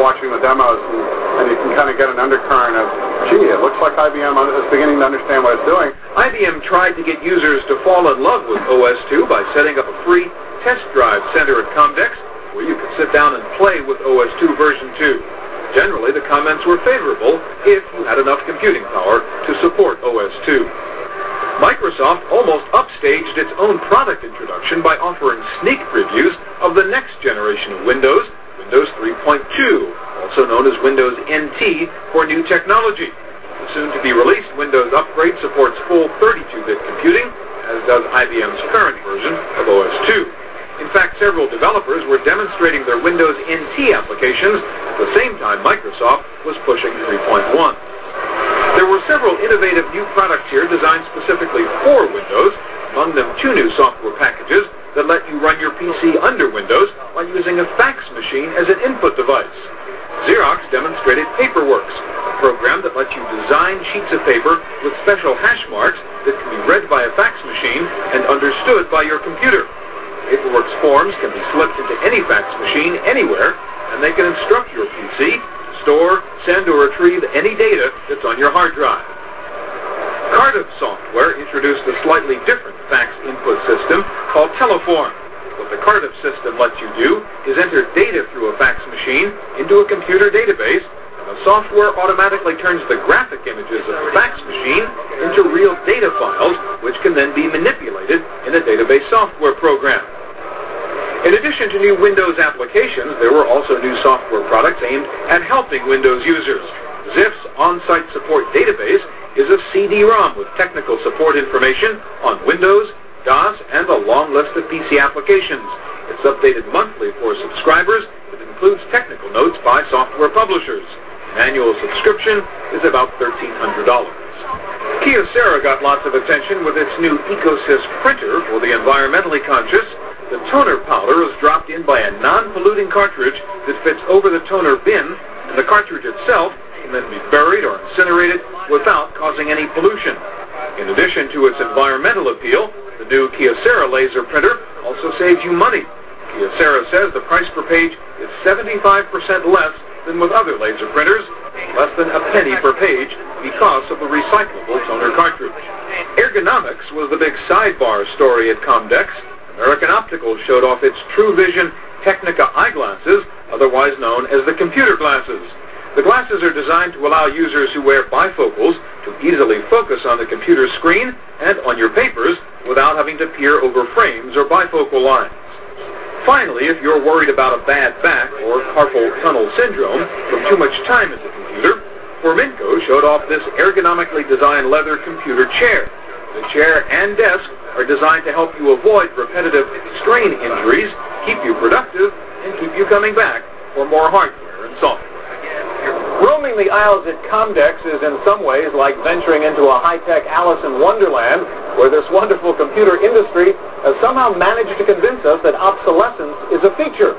watching the demos, and, and you can kind of get an undercurrent of, gee, it looks like IBM is beginning to understand what it's doing. IBM tried to get users to fall in love with OS2 by setting up a free test drive center at Comdex, where you could sit down and play with OS2 version 2. Generally, the comments were favorable if you had enough computing power to support OS2. Microsoft almost upstaged its own product introduction by offering sneak previews of the next generation of Windows, Windows 3.2, also known as Windows NT for new technology. The soon-to-be released Windows upgrade supports full 32-bit computing, as does IBM's current version of OS2. In fact, several developers were demonstrating their Windows NT applications at the same time Microsoft was pushing 3.1. There were several innovative new products here designed specifically for Windows, among them two new software packages that let you run your PC under Windows while using a fax machine as an input device. Demonstrated Paperworks, a program that lets you design sheets of paper with special hash marks that can be read by a fax machine and understood by your computer. Paperworks forms can be slipped into any fax machine anywhere, and they can instruct your PC to store, send, or retrieve any data that's on your hard drive. Cardiff software introduced a slightly different fax input system called Teleform. What the Cardiff system lets you do is enter data through a fax machine into a computer database, software automatically turns the graphic images of the fax machine into real data files, which can then be manipulated in a database software program. In addition to new Windows applications, there were also new software products aimed at helping Windows users. Ziff's on-site support database is a CD-ROM with technical support information on Windows, DOS, and a long list of PC applications. It's updated monthly for subscribers. It includes technical notes by software publishers. An annual subscription is about $1,300. Kyocera got lots of attention with its new EcoSys printer for the environmentally conscious the toner powder is dropped in by a non-polluting cartridge that fits over the toner bin, and the cartridge itself can then be buried or incinerated without causing any pollution. In addition to its environmental appeal, the new Kyocera laser printer also saves you money. Kyocera says the price per page is 75% less than with other laser printers, at Comdex. American Optical showed off its True Vision Technica eyeglasses, otherwise known as the computer glasses. The glasses are designed to allow users who wear bifocals to easily focus on the computer screen and on your papers without having to peer over frames or bifocal lines. Finally, if you're worried about a bad back or carpal tunnel syndrome from too much time at the computer, Forminco showed off this ergonomically designed leather computer chair. The chair and desk are designed to help you avoid repetitive strain injuries, keep you productive, and keep you coming back for more hardware and software. Roaming the aisles at Comdex is in some ways like venturing into a high-tech Alice in Wonderland, where this wonderful computer industry has somehow managed to convince us that obsolescence is a feature.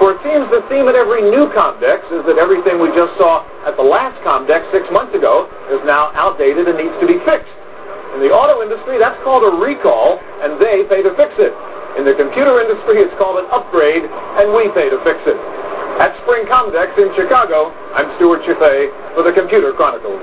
For it seems the theme at every new Comdex is that everything we just saw at the last Comdex six months ago is now outdated and needs to be fixed. In the auto industry, that's called a recall, and they pay to fix it. In the computer industry, it's called an upgrade, and we pay to fix it. At Spring Comdex in Chicago, I'm Stewart Cheifet for the Computer Chronicles.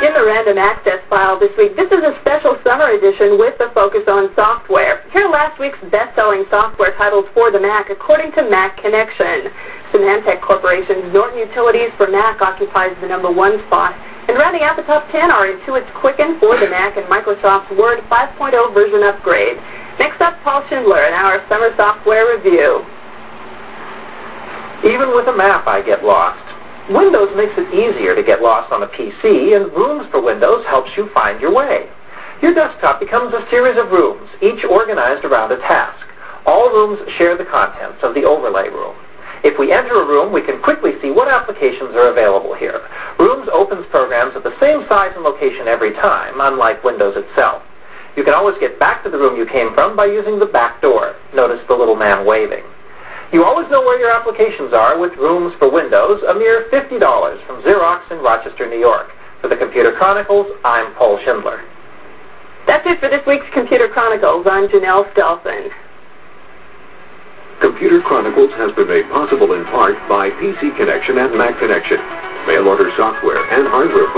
In the random access file this week, this is a special edition with the focus on software. Here are last week's best-selling software titles for the Mac according to Mac Connection. Symantec Corporation's Norton Utilities for Mac occupies the number one spot. And rounding out the top 10 are Intuit's Quicken for the Mac and Microsoft's Word 5.0 version upgrade. Next up, Paul Schindler in our summer software review. Even with a map, I get lost. Windows makes it easier to get lost on a PC, and Rooms for Windows helps you find your way. Your desktop becomes a series of rooms, each organized around a task. All rooms share the contents of the overlay room. If we enter a room, we can quickly see what applications are available here. Rooms opens programs at the same size and location every time, unlike Windows itself. You can always get back to the room you came from by using the back door. Notice the little man waving. You always know where your applications are with Rooms for Windows, a mere $50 from Xerox in Rochester, New York. For the Computer Chronicles, I'm Paul Schindler. That's it for this week's Computer Chronicles. I'm Janelle Stelson. Computer Chronicles has been made possible in part by PC Connection and Mac Connection. Mail order software and hardware